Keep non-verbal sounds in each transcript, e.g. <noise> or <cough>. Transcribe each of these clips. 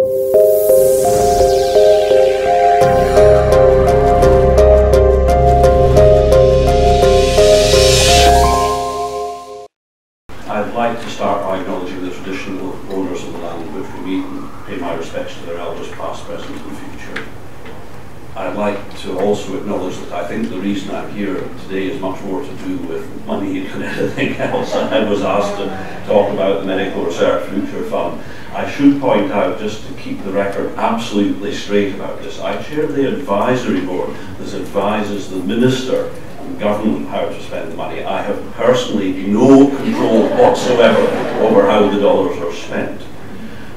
I'd like to start by acknowledging the traditional owners of the land in which we meet and pay my respects to their elders past, present and future. I'd like to also acknowledge that I think the reason I'm here today is much more to do with money <laughs> than anything else. I was asked to talk about the Medical Research Future Fund. I should point out, just to keep the record absolutely straight about this, I chair the advisory board that advises the Minister and government how to spend the money. I have personally no control whatsoever over how the dollars are spent.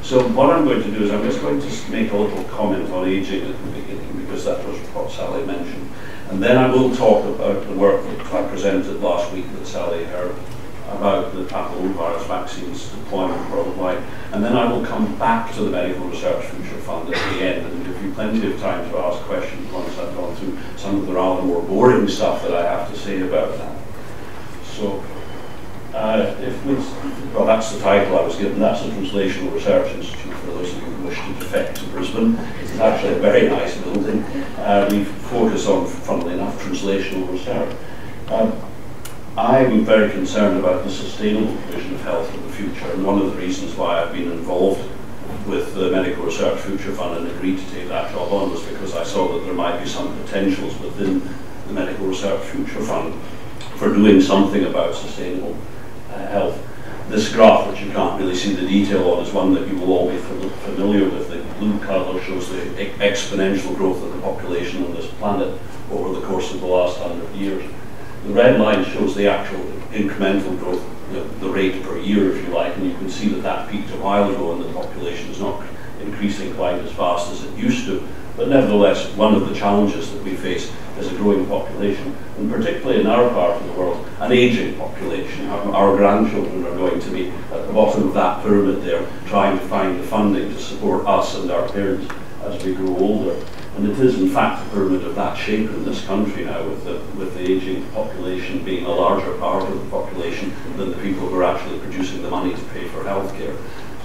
So what I'm going to do is I'm just going to make a little comment on ageing at the beginning because that was what Sally mentioned. And then I will talk about the work that I presented last week that Sally heard about the papillomavirus vaccines deployment worldwide. And then I will come back to the Medical Research Future Fund at the end and give you plenty of time to ask questions once I've gone through some of the rather more boring stuff that I have to say about that. So, uh, if we, well, that's the title I was given. That's the Translational Research Institute for those of you who wish to defect to Brisbane. It's actually a very nice building. Uh, we focus on, funnily enough, translational research. Um, I'm very concerned about the sustainable provision of health in the future, and one of the reasons why I've been involved with the Medical Research Future Fund and agreed to take that job on was because I saw that there might be some potentials within the Medical Research Future Fund for doing something about sustainable uh, health. This graph, which you can't really see the detail on, is one that you will all be familiar with. The blue colour shows the exponential growth of the population on this planet over the course of the last hundred years. The red line shows the actual incremental growth, the, the, rate per year, if you like, and you can see that that peaked a while ago and the population is not increasing quite as fast as it used to. But nevertheless, one of the challenges that we face is a growing population, and particularly in our part of the world, an aging population. Our, our grandchildren are going to be at the bottom of that pyramid there, trying to find the funding to support us and our parents as we grow older. And it is in fact a pyramid of that shape in this country now, with the, with the ageing population being a larger part of the population than the people who are actually producing the money to pay for healthcare.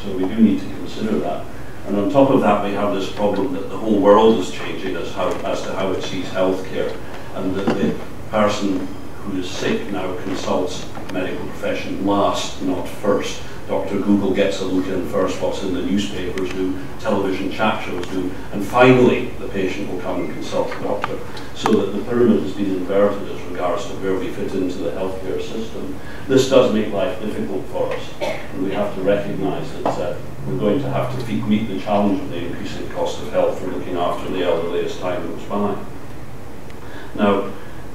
So we do need to consider that. And on top of that, we have this problem that the whole world is changing as, how, as to how it sees healthcare, and that the person who is sick now consults medical profession last, not first. Dr. Google gets a look in first, what's in the newspapers do, television chat shows do, and finally the patient will come and consult the doctor. So that the pyramid has been inverted as regards to where we fit into the healthcare system. This does make life difficult for us, and we have to recognise that uh, we're going to have to meet the challenge of the increasing cost of health for looking after the elderly as time goes by. Now,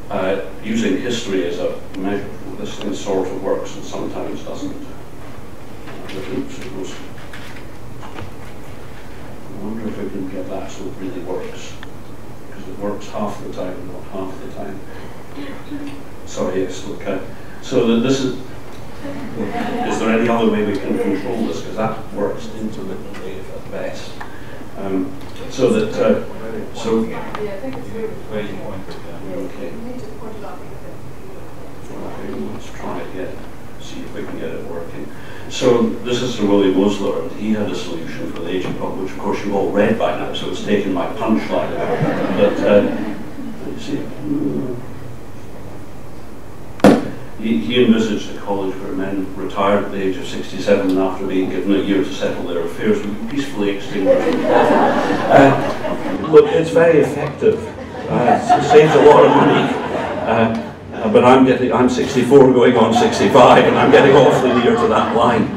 uh, using history as a measure, this thing sort of works and sometimes doesn't. Oops, it goes. I wonder if I can get that so it really works. Because it works half the time, not half the time. Sorry, yes, okay. So this is, is there any other way we can control this? Because that works intermittently at best. Um, so that, uh, so. Yeah, I think it's good. Where you point it down. Okay. You need to point it out. Okay, let's try it again. See if we can get it working. So this is Sir William Osler, and he had a solution for the aging problem, which of course you've all read by now, so it's taken my punchline. but uh, let's see. He, he envisaged a college where men retired at the age of 67 and after being given a year to settle their affairs would peacefully extinguish uh, Look, it's very effective. Uh, it saves a lot of money. Uh, uh, but I'm getting, I'm 64 going on 65 and I'm getting awfully near to that line.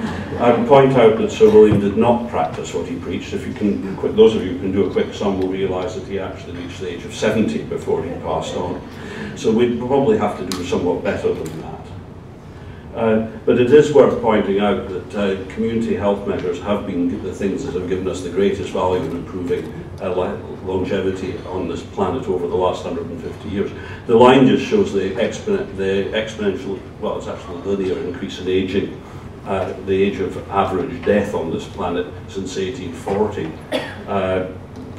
I would point out that Sir William did not practice what he preached. If you can, those of you who can do a quick sum will realise that he actually reached the age of 70 before he passed on. So we'd probably have to do somewhat better than that. Uh, but it is worth pointing out that uh, community health measures have been the things that have given us the greatest value in improving longevity on this planet over the last 150 years. The line just shows the, exponent, the exponential, well, it's actually linear increase in aging, uh, the age of average death on this planet since 1840. Uh,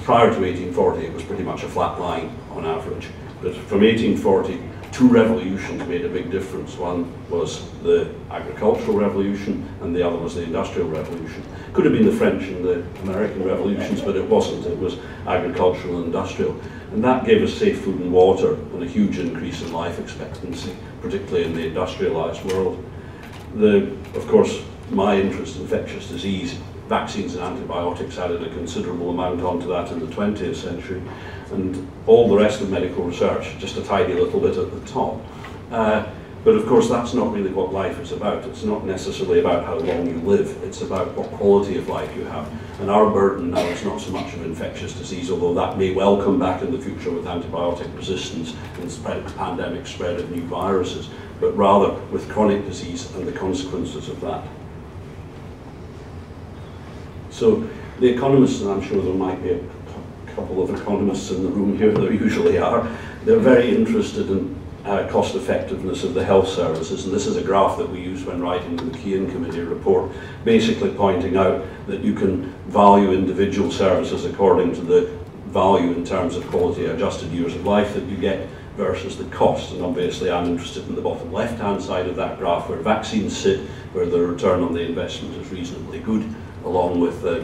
prior to 1840, it was pretty much a flat line on average. But from 1840 two revolutions made a big difference. One was the agricultural revolution and the other was the industrial revolution. Could have been the French and the American revolutions, but it wasn't. It was agricultural and industrial. And that gave us safe food and water and a huge increase in life expectancy, particularly in the industrialized world. The, of course, my interest in infectious disease, vaccines and antibiotics added a considerable amount onto that in the 20th century and all the rest of medical research, just a tiny little bit at the top. Uh, but of course, that's not really what life is about. It's not necessarily about how long you live. It's about what quality of life you have. And our burden now is not so much of infectious disease, although that may well come back in the future with antibiotic resistance and spread, pandemic spread of new viruses, but rather with chronic disease and the consequences of that. So the economists, and I'm sure there might be a couple of economists in the room here, there usually are, they're very interested in uh, cost effectiveness of the health services. And this is a graph that we use when writing the McKeon Committee report, basically pointing out that you can value individual services according to the value in terms of quality adjusted years of life that you get versus the cost. And obviously I'm interested in the bottom left hand side of that graph where vaccines sit, where the return on the investment is reasonably good, along with uh,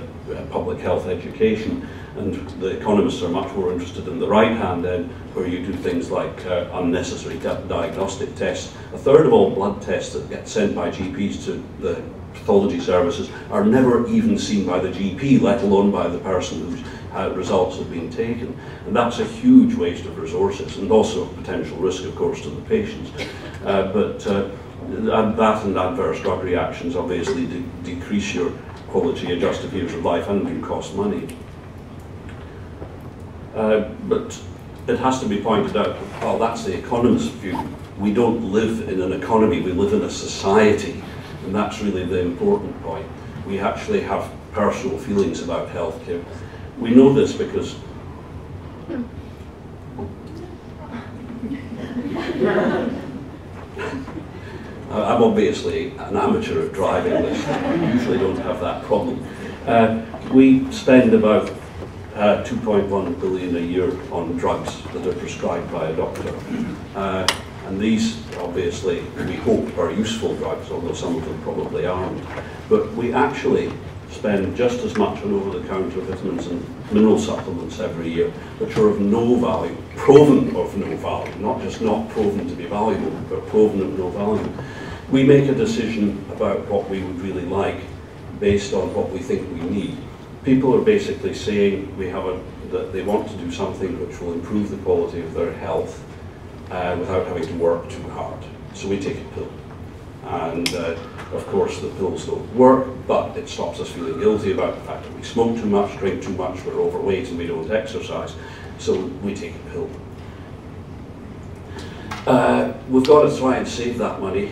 public health education. And the economists are much more interested in the right-hand end, where you do things like uh, unnecessary diagnostic tests. A third of all blood tests that get sent by GPs to the pathology services are never even seen by the GP, let alone by the person whose uh, results have been taken. And that's a huge waste of resources and also a potential risk, of course, to the patients. Uh, but uh, that and adverse drug reactions obviously de decrease your quality adjusted years of life and do cost money. Uh, but it has to be pointed out, well, that's the economist's view. We don't live in an economy, we live in a society, and that's really the important point. We actually have personal feelings about healthcare. We know this because <laughs> <laughs> <laughs> I'm obviously an amateur at driving this. I usually don't have that problem. Uh, we spend about uh, 2.1 billion a year on drugs that are prescribed by a doctor. Uh, and these, obviously, we hope are useful drugs, although some of them probably aren't. But we actually spend just as much on over-the-counter vitamins and mineral supplements every year, which are of no value, proven of no value, not just not proven to be valuable, but proven of no value. We make a decision about what we would really like based on what we think we need people are basically saying we have a, that they want to do something which will improve the quality of their health uh, without having to work too hard. So we take a pill. And uh, of course the pills don't work, but it stops us feeling guilty about the fact that we smoke too much, drink too much, we're overweight and we don't exercise. So we take a pill. Uh, we've got to try and save that money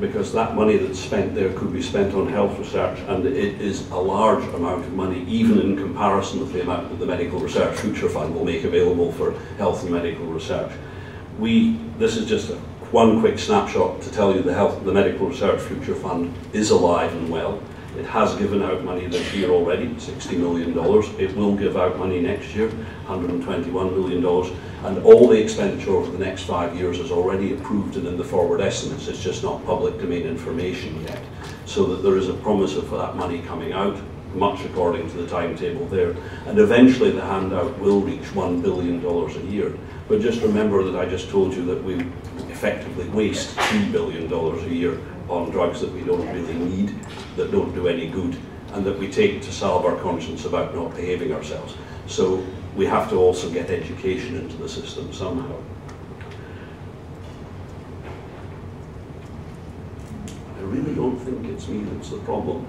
because that money that's spent there could be spent on health research and it is a large amount of money even in comparison with the amount that the Medical Research Future Fund will make available for health and medical research. We, this is just a, one quick snapshot to tell you the, health, the Medical Research Future Fund is alive and well. It has given out money this year already, $60 million. It will give out money next year, $121 million. And all the expenditure over the next five years is already approved and in the forward estimates. It's just not public domain information yet. So that there is a promise of that money coming out, much according to the timetable there. And eventually the handout will reach $1 billion a year. But just remember that I just told you that we effectively waste $2 billion a year on drugs that we don't really need, that don't do any good, and that we take to salve our conscience about not behaving ourselves. So we have to also get education into the system somehow. I really don't think it's me that's the problem.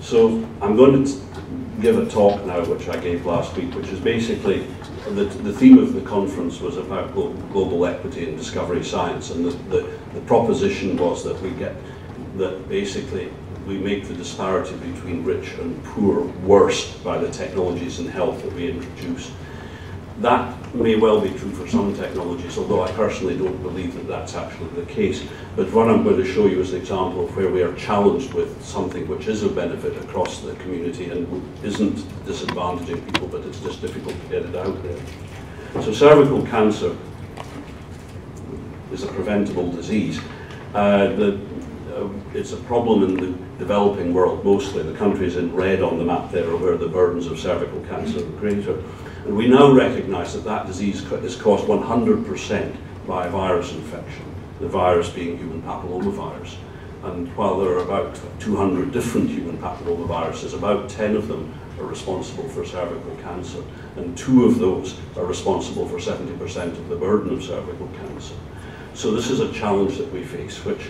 So I'm going to give a talk now, which I gave last week, which is basically the, the theme of the conference was about global equity and discovery science, and the, the, the proposition was that we get that basically we make the disparity between rich and poor worse by the technologies in health that we introduce. That may well be true for some technologies, although I personally don't believe that that's actually the case. But what I'm going to show you is an example of where we are challenged with something which is a benefit across the community and isn't disadvantaging people, but it's just difficult to get it out there. So cervical cancer is a preventable disease. Uh, the, uh, it's a problem in the developing world mostly. The countries in red on the map there are where the burdens of cervical cancer are greater. And we now recognise that that disease is caused 100% by a virus infection, the virus being human papillomavirus. And while there are about 200 different human papillomaviruses, about 10 of them are responsible for cervical cancer, and two of those are responsible for 70% of the burden of cervical cancer. So this is a challenge that we face, which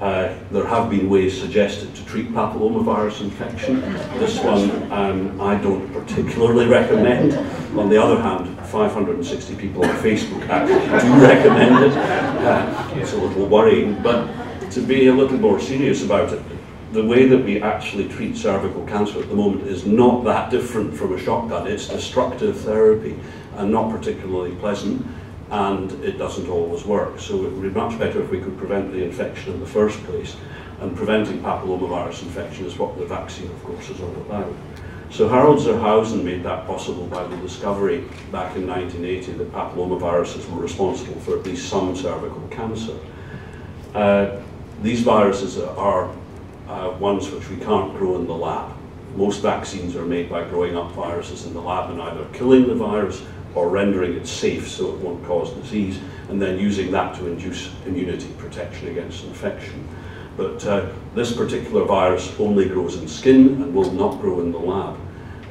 uh, there have been ways suggested to treat papillomavirus infection. This one um, I don't particularly recommend. On the other hand, 560 people on Facebook actually do <laughs> recommend it. Uh, it's a little worrying, but to be a little more serious about it, the way that we actually treat cervical cancer at the moment is not that different from a shotgun. It's destructive therapy and not particularly pleasant and it doesn't always work. So it would be much better if we could prevent the infection in the first place. And preventing papillomavirus infection is what the vaccine, of course, is all about. So Harald zur Hausen made that possible by the discovery back in 1980 that papillomaviruses were responsible for at least some cervical cancer. Uh, these viruses are uh, ones which we can't grow in the lab. Most vaccines are made by growing up viruses in the lab and either killing the virus or rendering it safe so it won't cause disease, and then using that to induce immunity protection against infection. But uh, this particular virus only grows in skin and will not grow in the lab.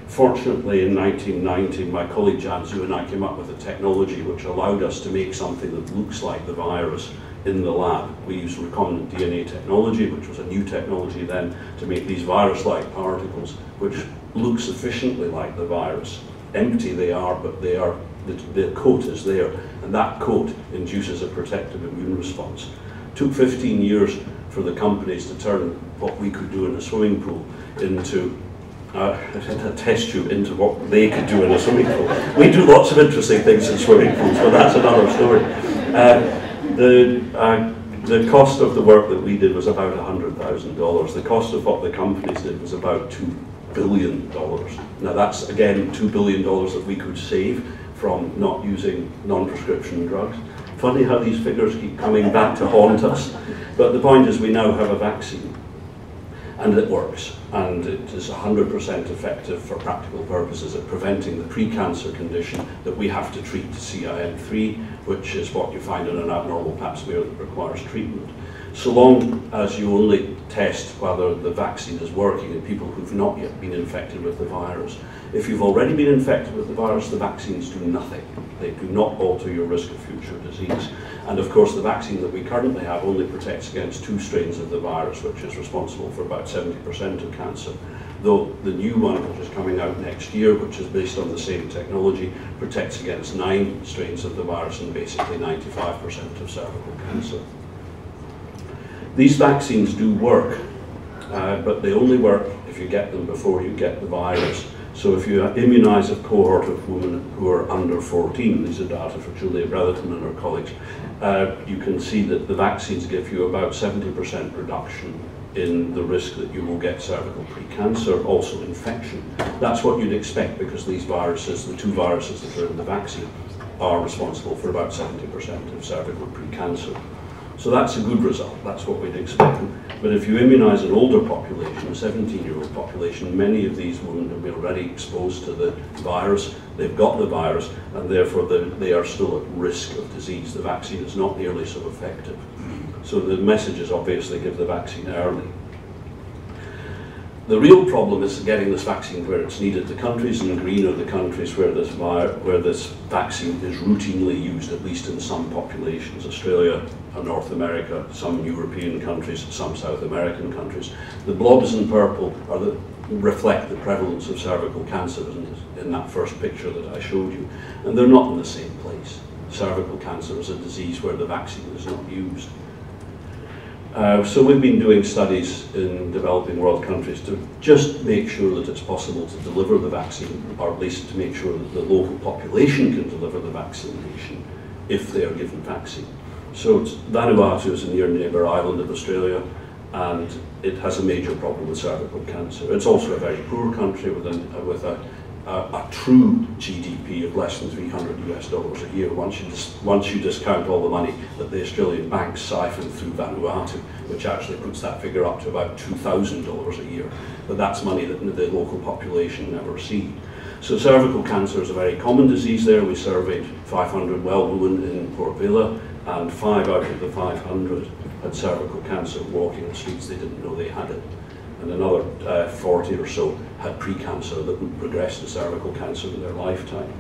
Fortunately, in 1990, my colleague Jian Zhou and I came up with a technology which allowed us to make something that looks like the virus in the lab. We used recombinant DNA technology, which was a new technology then, to make these virus-like particles, which look sufficiently like the virus empty they are, but they are, the, the coat is there, and that coat induces a protective immune response. It took 15 years for the companies to turn what we could do in a swimming pool into uh, <laughs> a test tube into what they could do in a swimming pool. We do lots of interesting things in swimming pools, but that's another story. Uh, the, uh, the cost of the work that we did was about $100,000. The cost of what the companies did was about two billion dollars. Now that's again two billion dollars that we could save from not using non-prescription drugs. Funny how these figures keep coming back to haunt us, but the point is we now have a vaccine and it works and it is 100% effective for practical purposes at preventing the pre-cancer condition that we have to treat CIN3, which is what you find in an abnormal pap smear that requires treatment so long as you only test whether the vaccine is working in people who've not yet been infected with the virus. If you've already been infected with the virus, the vaccines do nothing. They do not alter your risk of future disease. And of course, the vaccine that we currently have only protects against two strains of the virus, which is responsible for about 70% of cancer. Though the new one, which is coming out next year, which is based on the same technology, protects against nine strains of the virus and basically 95% of cervical cancer. These vaccines do work, uh, but they only work if you get them before you get the virus. So if you immunise a cohort of women who are under 14, these are data for Julia Brotherton and her colleagues, uh, you can see that the vaccines give you about 70% reduction in the risk that you will get cervical precancer, also infection. That's what you'd expect because these viruses, the two viruses that are in the vaccine, are responsible for about 70% of cervical precancer. So that's a good result, that's what we'd expect. But if you immunise an older population, a 17-year-old population, many of these women have been already exposed to the virus, they've got the virus, and therefore they are still at risk of disease. The vaccine is not nearly so effective. So the message is obviously give the vaccine early. The real problem is getting this vaccine where it's needed. The countries in green are the countries where this, where this vaccine is routinely used, at least in some populations. Australia, and North America, some European countries, some South American countries. The blobs in purple are the, reflect the prevalence of cervical cancer in, in that first picture that I showed you. And they're not in the same place. Cervical cancer is a disease where the vaccine is not used. Uh, so we've been doing studies in developing world countries to just make sure that it's possible to deliver the vaccine, or at least to make sure that the local population can deliver the vaccination if they are given vaccine. So Vanuatu is a near neighbour island of Australia, and it has a major problem with cervical cancer. It's also a very poor country with, with a a, a true GDP of less than 300 US dollars a year once you, once you discount all the money that the Australian banks siphon through Vanuatu, which actually puts that figure up to about $2,000 a year. But that's money that the local population never see. So cervical cancer is a very common disease there. We surveyed 500 well women in Port Vila, and five out of the 500 had cervical cancer walking the streets. They didn't know they had it and another uh, 40 or so had pre-cancer that would progress to cervical cancer in their lifetime.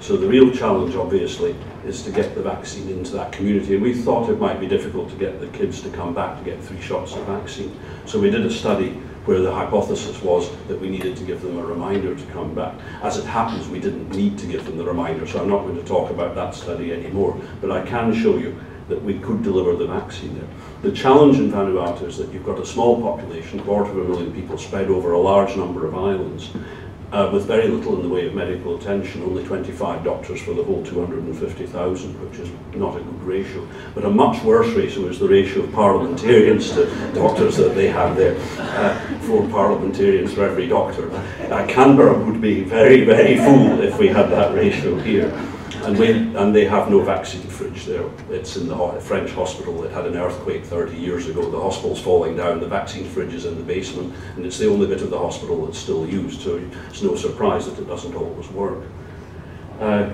So the real challenge, obviously, is to get the vaccine into that community. And we thought it might be difficult to get the kids to come back to get three shots of vaccine. So we did a study where the hypothesis was that we needed to give them a reminder to come back. As it happens, we didn't need to give them the reminder, so I'm not going to talk about that study anymore. But I can show you that we could deliver the vaccine there. The challenge in Vanuatu is that you've got a small population, quarter of a million people spread over a large number of islands, uh, with very little in the way of medical attention, only 25 doctors for the whole 250,000, which is not a good ratio. But a much worse ratio is the ratio of parliamentarians to doctors that they have there, uh, four parliamentarians for every doctor. Uh, Canberra would be very, very full if we had that ratio here. And, we, and they have no vaccine fridge there. It's in the French hospital. It had an earthquake 30 years ago. The hospital's falling down. The vaccine fridge is in the basement, and it's the only bit of the hospital that's still used. So it's no surprise that it doesn't always work. Uh,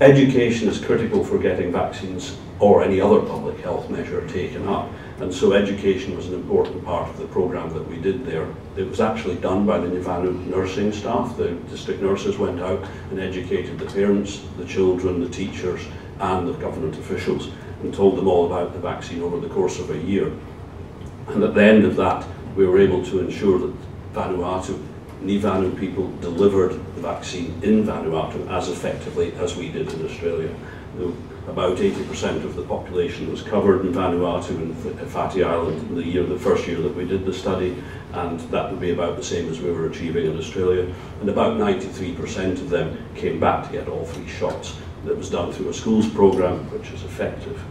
education is critical for getting vaccines or any other public health measure taken up. And so education was an important part of the program that we did there. It was actually done by the Nivanu nursing staff. The district nurses went out and educated the parents, the children, the teachers, and the government officials and told them all about the vaccine over the course of a year. And at the end of that, we were able to ensure that Vanuatu, Nivanu people delivered the vaccine in Vanuatu as effectively as we did in Australia about 80% of the population was covered in Vanuatu and Efate Island in the year, the first year that we did the study, and that would be about the same as we were achieving in Australia. And about 93% of them came back to get all three shots. That was done through a schools program, which is effective.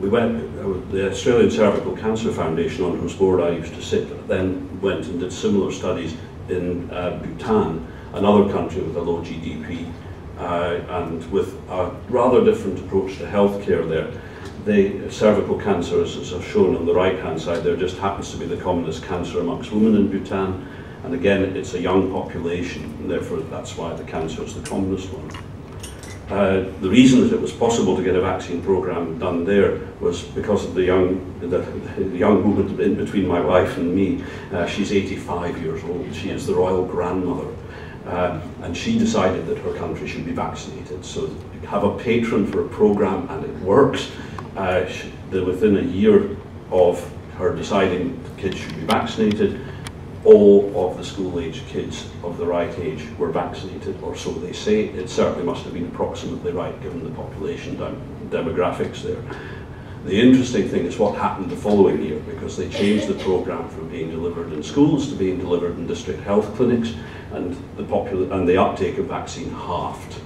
We went, the Australian Cervical Cancer Foundation, on whose board I used to sit, then went and did similar studies in uh, Bhutan, another country with a low GDP, uh, and with a rather different approach to healthcare there. The cervical cancer, as is shown on the right-hand side there, just happens to be the commonest cancer amongst women in Bhutan. And again, it's a young population, and therefore that's why the cancer is the commonest one. Uh, the reason that it was possible to get a vaccine program done there was because of the young, the, the young woman in between my wife and me. Uh, she's 85 years old. She is the royal grandmother uh, and she decided that her country should be vaccinated. So have a patron for a program and it works. Uh, she, the, within a year of her deciding kids should be vaccinated, all of the school-age kids of the right age were vaccinated, or so they say. It certainly must have been approximately right given the population demographics there. The interesting thing is what happened the following year because they changed the program from being delivered in schools to being delivered in district health clinics and the, and the uptake of vaccine halved.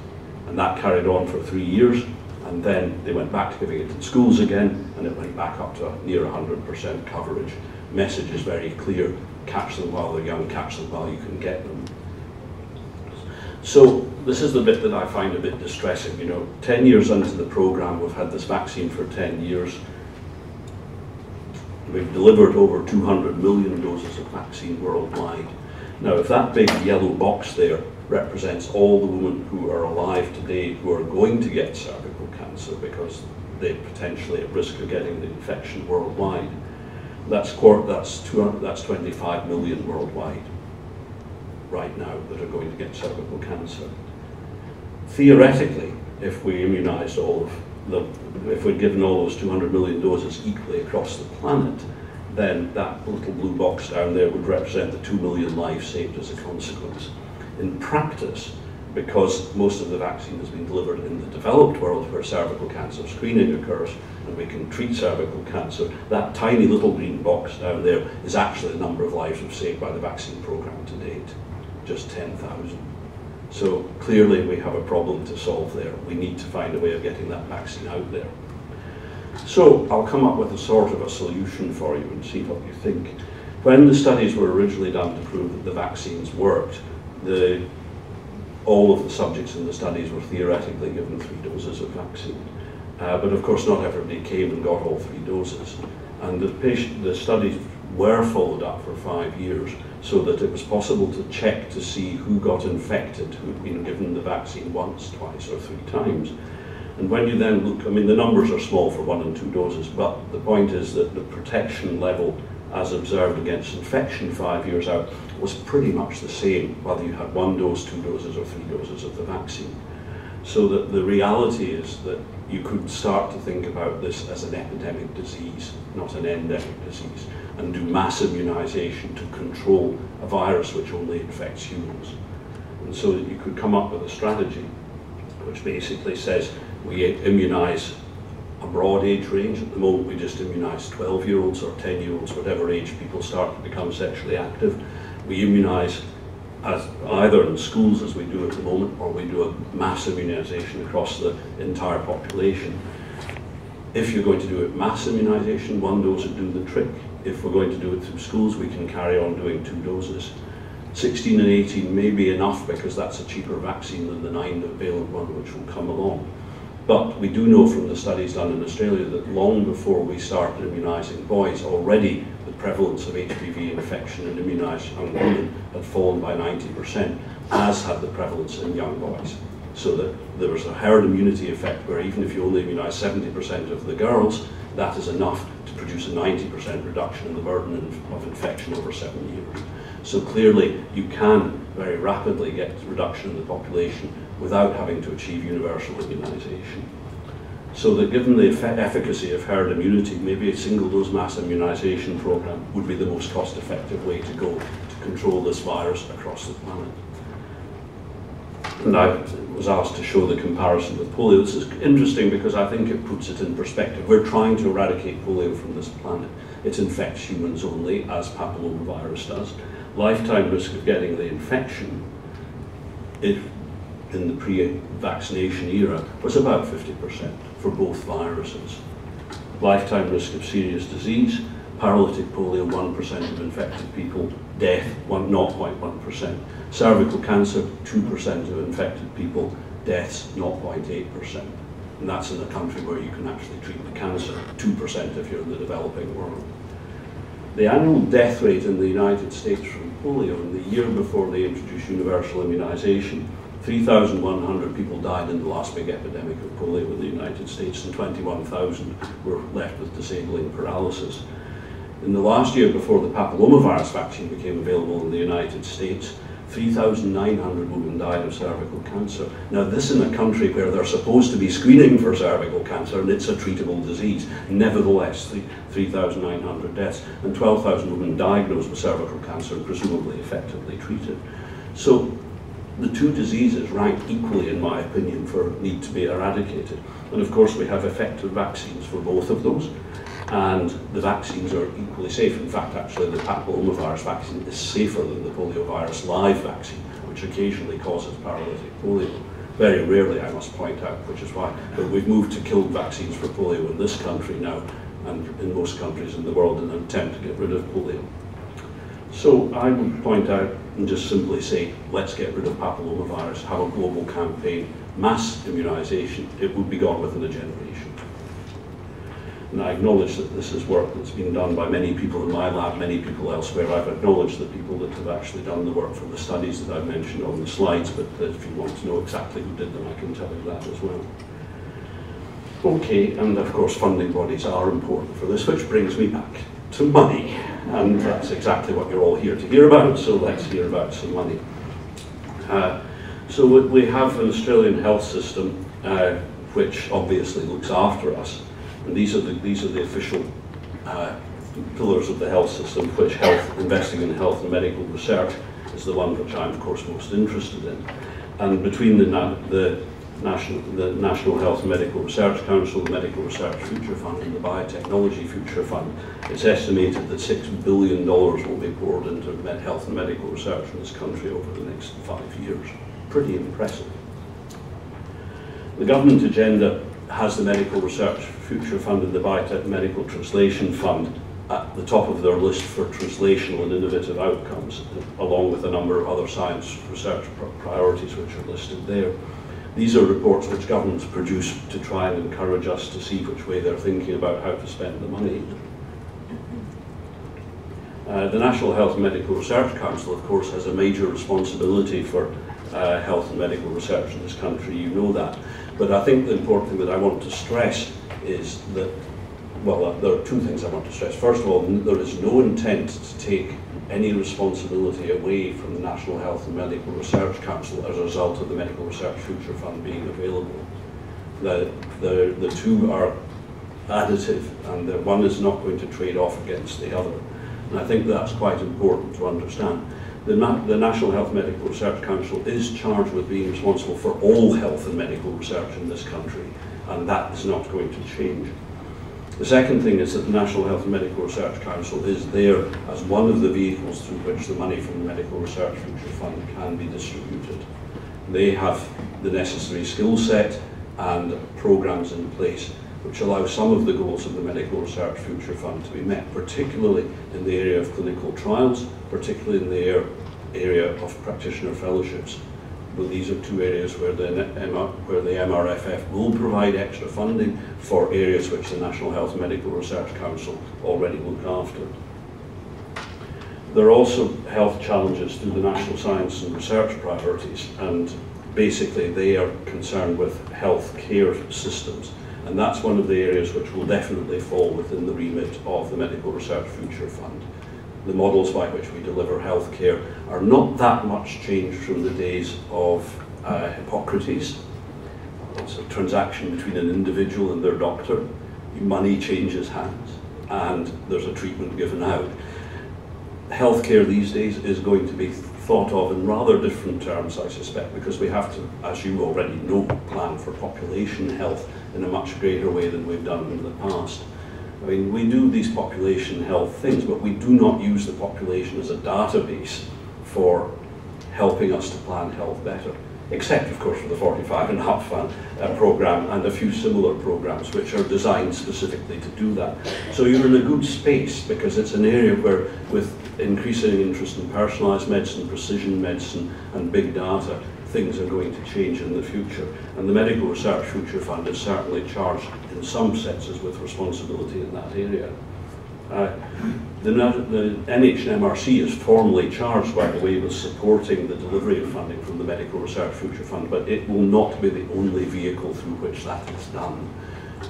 And that carried on for three years and then they went back to giving it in schools again and it went back up to near 100% coverage. Message is very clear, catch them while they're young, catch them while you can get them. So this is the bit that I find a bit distressing. You know, 10 years into the program, we've had this vaccine for 10 years. We've delivered over 200 million doses of vaccine worldwide. Now, if that big yellow box there represents all the women who are alive today who are going to get cervical cancer because they're potentially at risk of getting the infection worldwide, that's, that's, that's 25 million worldwide right now that are going to get cervical cancer. Theoretically, if we immunised all of the, if we'd given all those 200 million doses equally across the planet, then that little blue box down there would represent the 2 million lives saved as a consequence. In practice, because most of the vaccine has been delivered in the developed world where cervical cancer screening occurs and we can treat cervical cancer, that tiny little green box down there is actually the number of lives we've saved by the vaccine program to date just 10,000. So clearly we have a problem to solve there. We need to find a way of getting that vaccine out there. So I'll come up with a sort of a solution for you and see what you think. When the studies were originally done to prove that the vaccines worked, the all of the subjects in the studies were theoretically given three doses of vaccine. Uh, but of course, not everybody came and got all three doses. And the, patient, the studies were followed up for five years so that it was possible to check to see who got infected, who had been given the vaccine once, twice, or three times. And when you then look, I mean, the numbers are small for one and two doses, but the point is that the protection level as observed against infection five years out was pretty much the same, whether you had one dose, two doses, or three doses of the vaccine. So that the reality is that you could start to think about this as an epidemic disease, not an endemic disease, and do mass immunization to control a virus which only infects humans. And so that you could come up with a strategy which basically says we immunize a broad age range. At the moment, we just immunise 12 year olds or 10 year olds, whatever age people start to become sexually active. We immunise as either in schools as we do at the moment, or we do a mass immunisation across the entire population. If you're going to do it mass immunisation, one dose would do the trick. If we're going to do it through schools, we can carry on doing two doses. 16 and 18 may be enough because that's a cheaper vaccine than the 9 valent one which will come along. But we do know from the studies done in Australia that long before we started immunising boys, already the prevalence of HPV infection in immunised young women had fallen by 90%, as had the prevalence in young boys. So that there was a herd immunity effect where even if you only immunise 70% of the girls, that is enough to produce a 90% reduction in the burden of infection over seven years. So clearly you can very rapidly get reduction in the population without having to achieve universal immunisation. So that given the efficacy of herd immunity, maybe a single dose mass immunisation programme would be the most cost effective way to go to control this virus across the planet. And I was asked to show the comparison with polio. This is interesting because I think it puts it in perspective. We're trying to eradicate polio from this planet. It infects humans only, as papillomavirus does. Lifetime risk of getting the infection, it in the pre-vaccination era was about 50% for both viruses. Lifetime risk of serious disease, paralytic polio 1% of infected people, death 0.1%, cervical cancer 2% of infected people, deaths 0.8%. And that's in a country where you can actually treat the cancer, 2% if you're in the developing world. The annual death rate in the United States from polio in the year before they introduced universal immunization 3,100 people died in the last big epidemic of polio in the United States and 21,000 were left with disabling paralysis. In the last year before the papillomavirus vaccine became available in the United States, 3,900 women died of cervical cancer. Now this in a country where they're supposed to be screening for cervical cancer and it's a treatable disease. Nevertheless, 3,900 deaths and 12,000 women diagnosed with cervical cancer and presumably effectively treated. So the two diseases rank equally, in my opinion, for need to be eradicated. And of course, we have effective vaccines for both of those, and the vaccines are equally safe. In fact, actually, the papillomavirus vaccine is safer than the poliovirus live vaccine, which occasionally causes paralytic polio. Very rarely, I must point out, which is why but we've moved to killed vaccines for polio in this country now, and in most countries in the world in an attempt to get rid of polio. So I would point out and just simply say, let's get rid of papillomavirus, have a global campaign, mass immunisation, it would be gone within a generation. And I acknowledge that this is work that's been done by many people in my lab, many people elsewhere. I've acknowledged the people that have actually done the work from the studies that I've mentioned on the slides, but if you want to know exactly who did them, I can tell you that as well. Okay, and of course funding bodies are important for this, which brings me back to money. And that's exactly what you're all here to hear about, so let's hear about some money. Uh, so we have an Australian health system uh, which obviously looks after us. And these are the, these are the official uh, pillars of the health system, which health, investing in health and medical research is the one which I'm of course most interested in. And between the, the National, the National Health Medical Research Council, the Medical Research Future Fund and the Biotechnology Future Fund, it's estimated that $6 billion will be poured into health and medical research in this country over the next five years. Pretty impressive. The government agenda has the Medical Research Future Fund and the Biotech Medical Translation Fund at the top of their list for translational and innovative outcomes, along with a number of other science research priorities which are listed there. These are reports which governments produce to try and encourage us to see which way they're thinking about how to spend the money. Uh, the National Health Medical Research Council, of course, has a major responsibility for uh, health and medical research in this country, you know that. But I think the important thing that I want to stress is that well, uh, there are two things I want to stress. First of all, there is no intent to take any responsibility away from the National Health and Medical Research Council as a result of the Medical Research Future Fund being available. The, the, the two are additive and the one is not going to trade off against the other. And I think that's quite important to understand. The, Na the National Health Medical Research Council is charged with being responsible for all health and medical research in this country, and that is not going to change. The second thing is that the National Health and Medical Research Council is there as one of the vehicles through which the money from the Medical Research Future Fund can be distributed. They have the necessary skill set and programs in place which allow some of the goals of the Medical Research Future Fund to be met, particularly in the area of clinical trials, particularly in the area of practitioner fellowships but these are two areas where the, where the MRFF will provide extra funding for areas which the National Health Medical Research Council already look after. There are also health challenges through the National Science and Research priorities, and basically they are concerned with health care systems. And that's one of the areas which will definitely fall within the remit of the Medical Research Future Fund the models by which we deliver healthcare are not that much changed from the days of uh, Hippocrates. It's a transaction between an individual and their doctor. Money changes hands and there's a treatment given out. Healthcare these days is going to be thought of in rather different terms, I suspect, because we have to, as you already know, plan for population health in a much greater way than we've done in the past. I mean, we do these population health things, but we do not use the population as a database for helping us to plan health better, except, of course, for the 45 and up uh, program and a few similar programs which are designed specifically to do that. So you're in a good space because it's an area where, with increasing interest in personalised medicine, precision medicine, and big data, things are going to change in the future. And the Medical Research Future Fund is certainly charged in some senses with responsibility in that area. Uh, the, the NHMRC is formally charged, by the way, with supporting the delivery of funding from the Medical Research Future Fund, but it will not be the only vehicle through which that is done.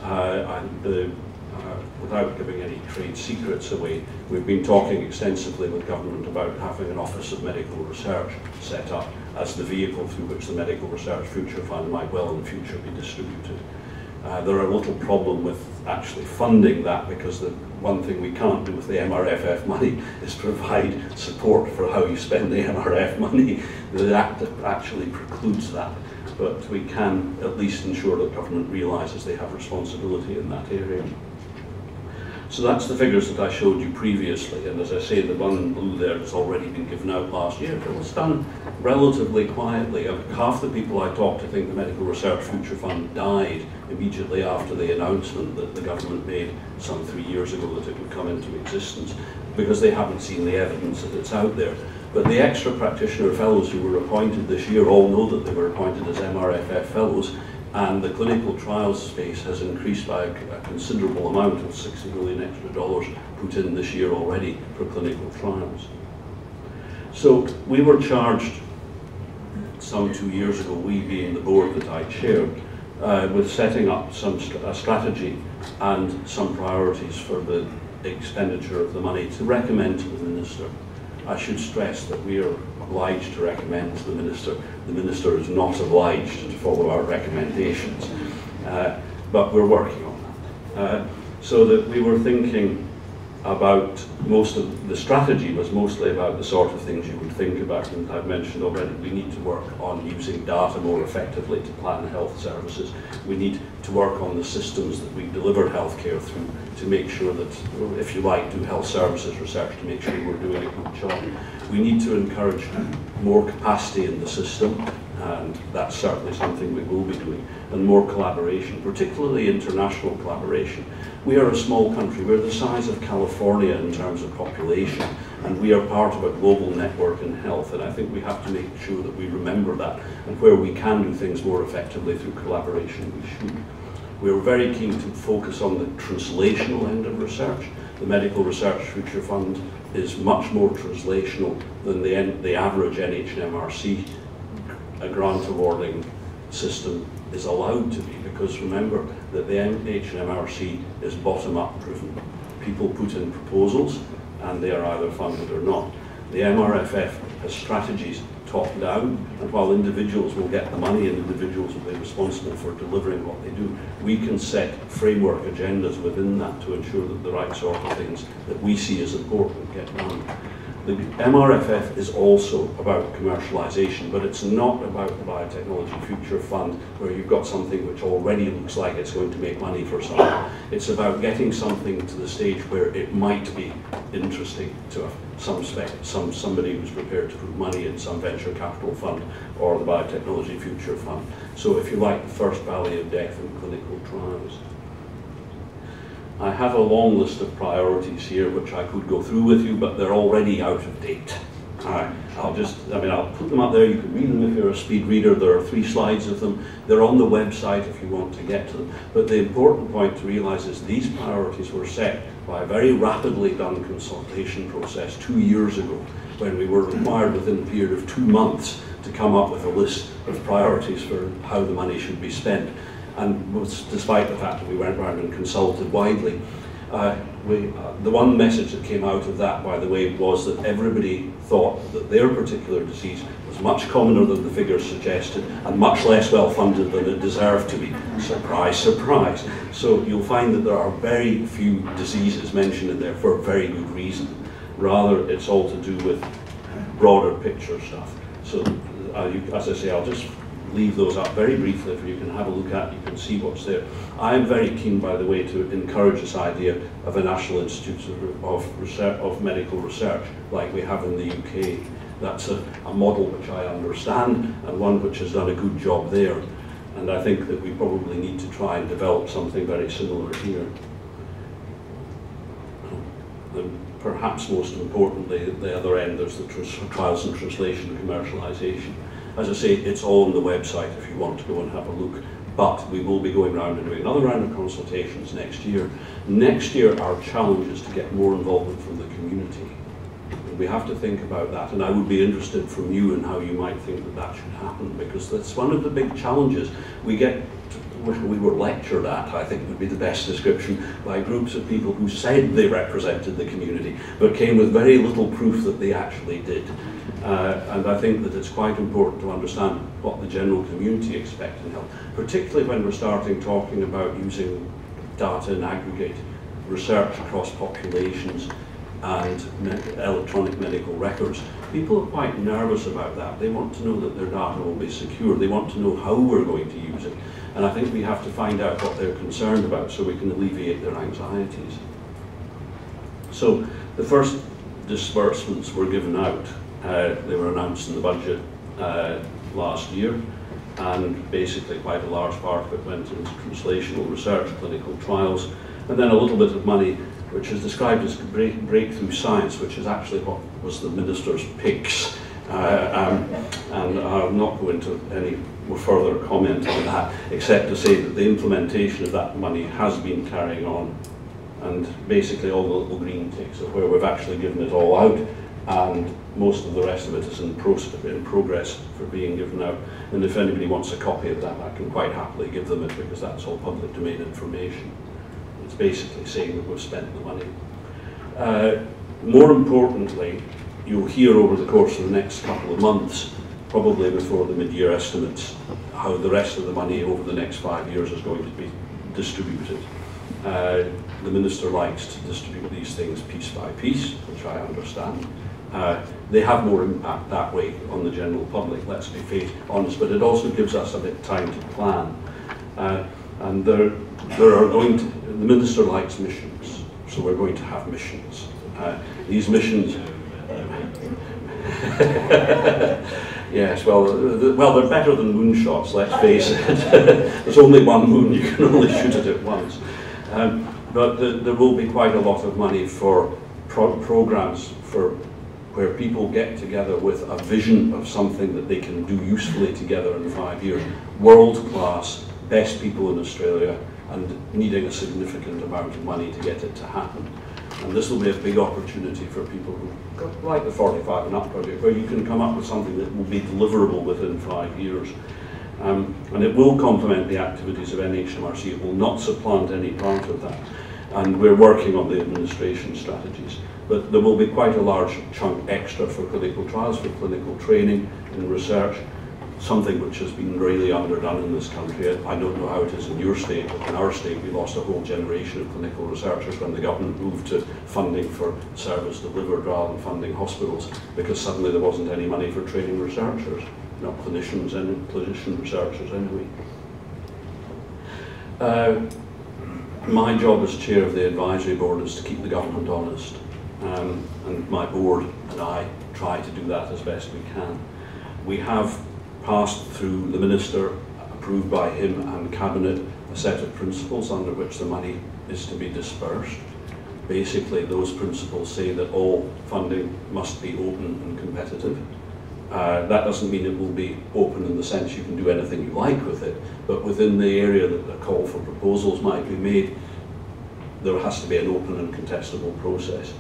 Uh, and the uh, without giving any trade secrets away, we've been talking extensively with government about having an Office of Medical Research set up as the vehicle through which the Medical Research Future Fund might well in the future be distributed. Uh, there are a little problem with actually funding that because the one thing we can't do with the MRFF money <laughs> is provide support for how you spend the MRF money. The Act actually precludes that, but we can at least ensure that government realises they have responsibility in that area. So that's the figures that I showed you previously, and as I say, the one in blue there has already been given out last year. It was done relatively quietly. Uh, half the people I talked to think the Medical Research Future Fund died immediately after the announcement that the government made some three years ago that it would come into existence, because they haven't seen the evidence that it's out there. But the extra practitioner fellows who were appointed this year all know that they were appointed as MRFF fellows, and the clinical trials space has increased by a, considerable amount of 60 million extra dollars put in this year already for clinical trials. So we were charged some two years ago, we being the board that I chaired, uh, with setting up some st a strategy and some priorities for the expenditure of the money to recommend to the Minister. I should stress that we are obliged to recommend to the Minister. The Minister is not obliged to follow our recommendations, uh, but we're working on that. Uh, so that we were thinking about most of the strategy was mostly about the sort of things you would think about and I've mentioned already we need to work on using data more effectively to plan health services we need to work on the systems that we deliver healthcare through to make sure that if you like do health services research to make sure we're doing a good job we need to encourage more capacity in the system and that's certainly something we will be doing, and more collaboration, particularly international collaboration. We are a small country, we're the size of California in terms of population, and we are part of a global network in health, and I think we have to make sure that we remember that, and where we can do things more effectively through collaboration, we should. We're very keen to focus on the translational end of research. The Medical Research Future Fund is much more translational than the, the average NHMRC a grant awarding system is allowed to be because remember that the NHMRC is bottom-up driven. People put in proposals and they are either funded or not. The MRFF has strategies top down and while individuals will get the money and individuals will be responsible for delivering what they do, we can set framework agendas within that to ensure that the right sort of things that we see as important get done. The MRFF is also about commercialisation, but it's not about the Biotechnology Future Fund where you've got something which already looks like it's going to make money for someone. It's about getting something to the stage where it might be interesting to some, spec, some somebody who's prepared to put money in some venture capital fund or the Biotechnology Future Fund. So if you like, the first valley of death in clinical trials. I have a long list of priorities here which I could go through with you, but they're already out of date. I'll just, I mean, I'll put them up there. You can read them if you're a speed reader. There are three slides of them. They're on the website if you want to get to them. But the important point to realize is these priorities were set by a very rapidly done consultation process two years ago when we were required within a period of two months to come up with a list of priorities for how the money should be spent and was, despite the fact that we went around and consulted widely, uh, we, uh, the one message that came out of that, by the way, was that everybody thought that their particular disease was much commoner than the figures suggested and much less well funded than it deserved to be. Surprise, surprise. So you'll find that there are very few diseases mentioned in there for a very good reason. Rather, it's all to do with broader picture stuff. So, uh, you, as I say, I'll just leave those up very briefly for you can have a look at, you can see what's there. I am very keen, by the way, to encourage this idea of a National Institute of, research, of Medical Research, like we have in the UK. That's a, a model which I understand, and one which has done a good job there. And I think that we probably need to try and develop something very similar here. And perhaps most importantly, at the other end, there's the trials and translation commercialization. As I say, it's on the website if you want to go and have a look. But we will be going around and doing another round of consultations next year. Next year, our challenge is to get more involvement from the community. we have to think about that, and I would be interested from you in how you might think that that should happen, because that's one of the big challenges. We get we were lectured at, I think would be the best description, by groups of people who said they represented the community, but came with very little proof that they actually did. Uh, and I think that it's quite important to understand what the general community expect in health, particularly when we're starting talking about using data and aggregate research across populations and me electronic medical records. People are quite nervous about that. They want to know that their data will be secure. They want to know how we're going to use it. And I think we have to find out what they're concerned about so we can alleviate their anxieties. So the first disbursements were given out. Uh, they were announced in the budget uh, last year and basically quite a large part of it went into translational research, clinical trials, and then a little bit of money which is described as break, breakthrough science, which is actually what was the minister's picks. Uh, um, and I'll not go into any further comment on that, except to say that the implementation of that money has been carrying on. And basically all the little green ticks are where we've actually given it all out, and most of the rest of it is in, pro in progress for being given out. And if anybody wants a copy of that, I can quite happily give them it because that's all public domain information. It's basically saying that we've spent the money. Uh, more importantly, you'll hear over the course of the next couple of months probably before the mid-year estimates, how the rest of the money over the next five years is going to be distributed. Uh, the Minister likes to distribute these things piece by piece, which I understand. Uh, they have more impact that way on the general public, let's be honest, but it also gives us a bit of time to plan. Uh, and there, there are going to, the Minister likes missions, so we're going to have missions. Uh, these missions <laughs> Yes, well, the, well, they're better than moonshots, let's face it. <laughs> There's only one moon, you can only shoot it at once. Um, but the, there will be quite a lot of money for pro programs for where people get together with a vision of something that they can do usefully together in five years. World class, best people in Australia, and needing a significant amount of money to get it to happen. And this will be a big opportunity for people who, like the 45 and Up project, where you can come up with something that will be deliverable within five years. Um, and it will complement the activities of NHMRC. It will not supplant any part of that. And we're working on the administration strategies. But there will be quite a large chunk extra for clinical trials, for clinical training and research, something which has been really underdone in this country. I don't know how it is in your state, but in our state we lost a whole generation of clinical researchers when the government moved to funding for service delivered rather than funding hospitals because suddenly there wasn't any money for training researchers, not clinicians and clinician researchers anyway. Uh, my job as chair of the advisory board is to keep the government honest um, and my board and I try to do that as best we can. We have passed through the Minister, approved by him and Cabinet, a set of principles under which the money is to be dispersed. Basically, those principles say that all funding must be open and competitive. Uh, that doesn't mean it will be open in the sense you can do anything you like with it, but within the area that the call for proposals might be made, there has to be an open and contestable process.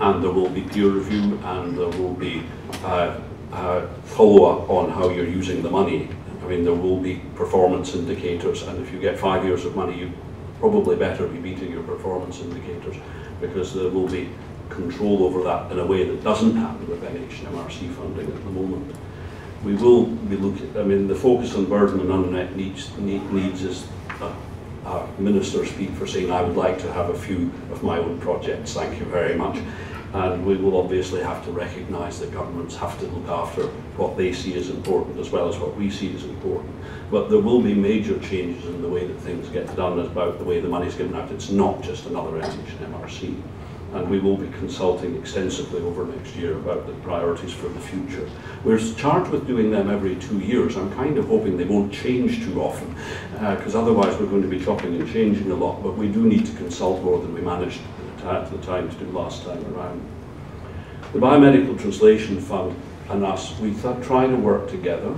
And there will be peer review and there will be uh, uh, follow up on how you're using the money. I mean, there will be performance indicators, and if you get five years of money, you probably better be meeting your performance indicators because there will be control over that in a way that doesn't happen with NHMRC funding at the moment. We will be looking, I mean, the focus on burden and unmet needs, needs is a, a minister speak for saying I would like to have a few of my own projects, thank you very much and we will obviously have to recognise that governments have to look after what they see as important as well as what we see as important. But there will be major changes in the way that things get done about the way the money is given out. It's not just another NHMRC. And we will be consulting extensively over next year about the priorities for the future. We're charged with doing them every two years. I'm kind of hoping they won't change too often, because uh, otherwise we're going to be chopping and changing a lot, but we do need to consult more than we managed at the time to do last time around. The Biomedical Translation Fund and us, we trying to work together,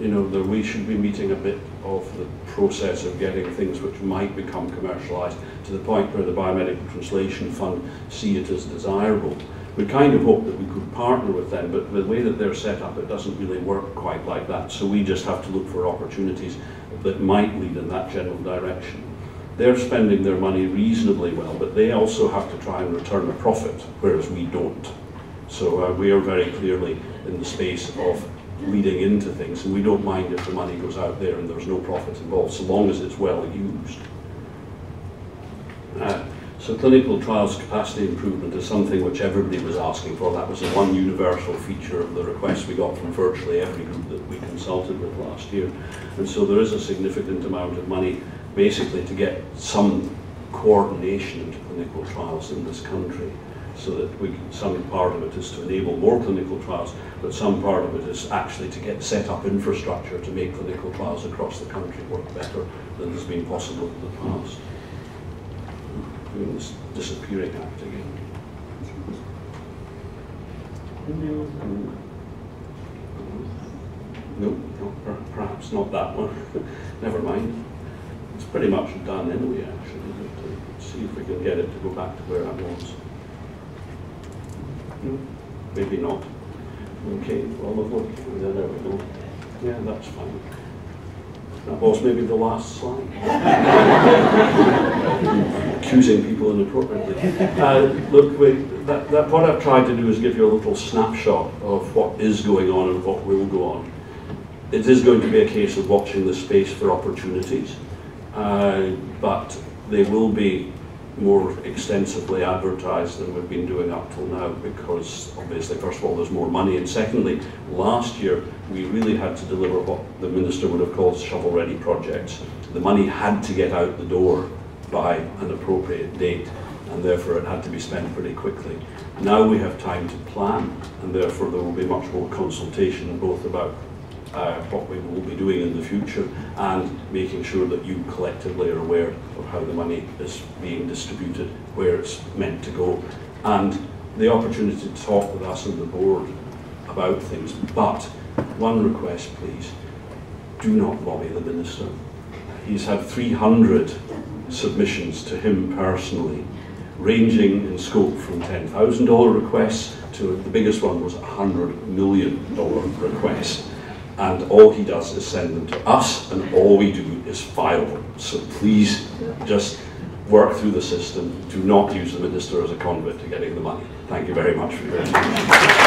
you know, that we should be meeting a bit of the process of getting things which might become commercialised to the point where the Biomedical Translation Fund see it as desirable. We kind of hope that we could partner with them, but the way that they're set up, it doesn't really work quite like that. So we just have to look for opportunities that might lead in that general direction they're spending their money reasonably well, but they also have to try and return a profit, whereas we don't. So uh, we are very clearly in the space of leading into things, and we don't mind if the money goes out there and there's no profit involved, so long as it's well used. Uh, so clinical trials capacity improvement is something which everybody was asking for. That was the one universal feature of the request we got from virtually every group that we consulted with last year. And so there is a significant amount of money basically to get some coordination into clinical trials in this country so that we can, some part of it is to enable more clinical trials, but some part of it is actually to get set up infrastructure to make clinical trials across the country work better than has been possible in the past. Doing this disappearing act again. No, no, perhaps not that one. <laughs> Never mind it's pretty much done anyway, actually. Uh, see if we can get it to go back to where I was. No, maybe not. Okay, well, look, yeah, there we go. Yeah, that's fine. That was maybe the last slide. <laughs> Accusing people inappropriately. Uh, look, we, that, that, what I've tried to do is give you a little snapshot of what is going on and what will go on. It is going to be a case of watching the space for opportunities. Uh, but they will be more extensively advertised than we've been doing up till now because obviously first of all there's more money and secondly last year we really had to deliver what the minister would have called shovel ready projects the money had to get out the door by an appropriate date and therefore it had to be spent pretty quickly. Now we have time to plan, and therefore there will be much more consultation both about uh, what we will be doing in the future and making sure that you collectively are aware of how the money is being distributed, where it's meant to go, and the opportunity to talk with us and the board about things. But one request, please, do not lobby the minister. He's had 300 submissions to him personally, ranging in scope from $10,000 requests to the biggest one was a $100 million request and all he does is send them to us, and all we do is file them. So please just work through the system. Do not use the minister as a conduit to getting the money. Thank you very much for your attention.